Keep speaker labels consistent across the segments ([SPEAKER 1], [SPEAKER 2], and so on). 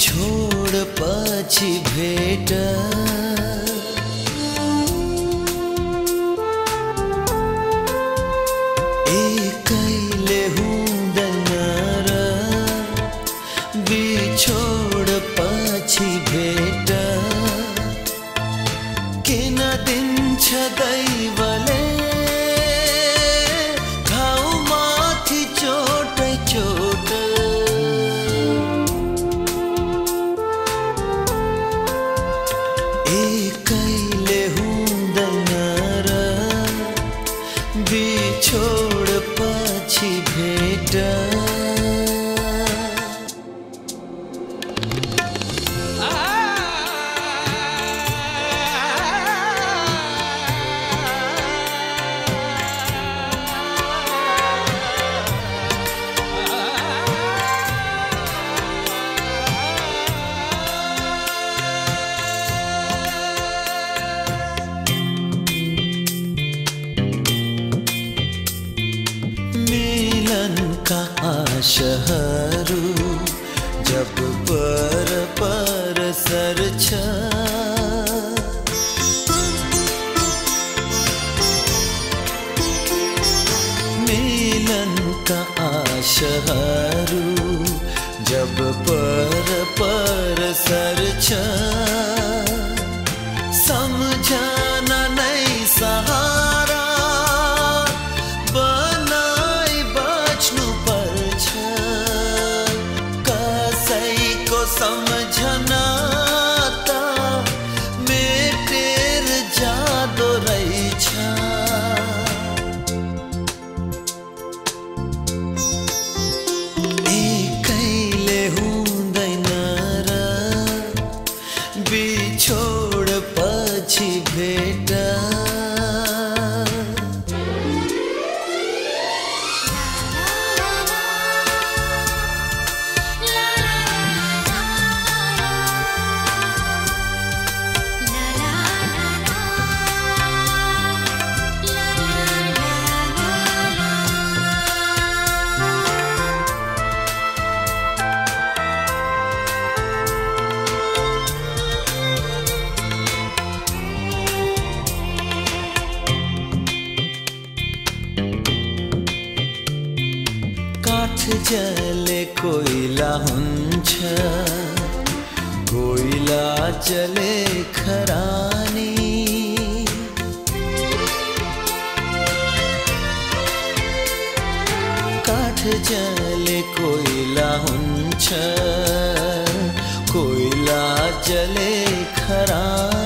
[SPEAKER 1] छोड पछि भेट। एकैले हुँदैन र बिछोड पछि भेट। किन दिन्छ दैव आशहरू जब पर पर सर्छ मिलनका आशहरू जब पर पर सर्छ सम्झना कसैको सम्झना त मेटेर जाँदो रहेछ एकैले हुँदैन बिछोड पछि भेट जले कोइला हुन्छ कोइला जले खरानी। काठ जले कोइला हुन्छ कोइला जले खरानी।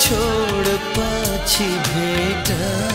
[SPEAKER 1] छोड़ पाछी भेटा।